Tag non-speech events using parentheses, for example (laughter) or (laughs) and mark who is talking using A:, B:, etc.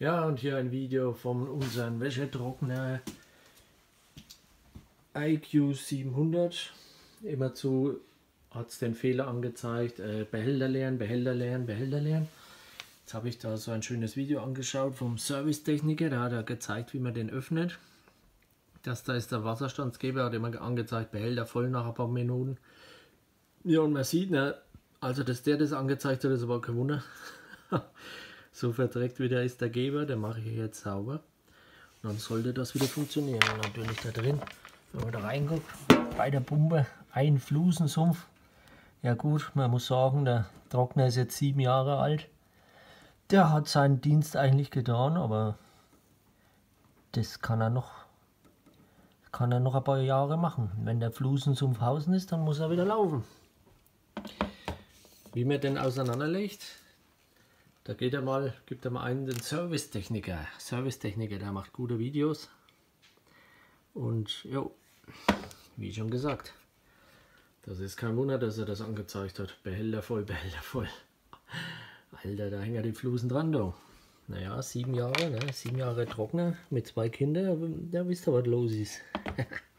A: Ja, und hier ein Video von unserem Wäschetrockner IQ 700. Immerzu hat es den Fehler angezeigt, äh, Behälter leeren, Behälter leeren, Behälter leeren. Jetzt habe ich da so ein schönes Video angeschaut vom Servicetechniker, da hat er gezeigt, wie man den öffnet. Das da ist der Wasserstandsgeber, hat immer angezeigt, Behälter voll nach ein paar Minuten. Ja, und man sieht, ne, also dass der das angezeigt hat, ist aber kein Wunder. (laughs) so verdreckt wie der ist der Geber, den mache ich jetzt sauber. Und dann sollte das wieder funktionieren. Und natürlich da drin, wenn man da reinguckt, bei der Pumpe ein Flusensumpf. Ja gut, man muss sagen, der Trockner ist jetzt sieben Jahre alt. Der hat seinen Dienst eigentlich getan, aber das kann er noch kann er noch ein paar Jahre machen. Wenn der Flusensumpf außen ist, dann muss er wieder laufen. Wie man den auseinanderlegt, da geht er mal, gibt er mal einen den Servicetechniker. Servicetechniker, der macht gute Videos. Und jo, wie schon gesagt, das ist kein Wunder, dass er das angezeigt hat. Behälter voll, Behälter voll. Alter, da hängen ja die Flusen dran, du. Naja, sieben Jahre, ne? sieben Jahre Trockner mit zwei Kindern, da wisst ihr, was los ist. (laughs)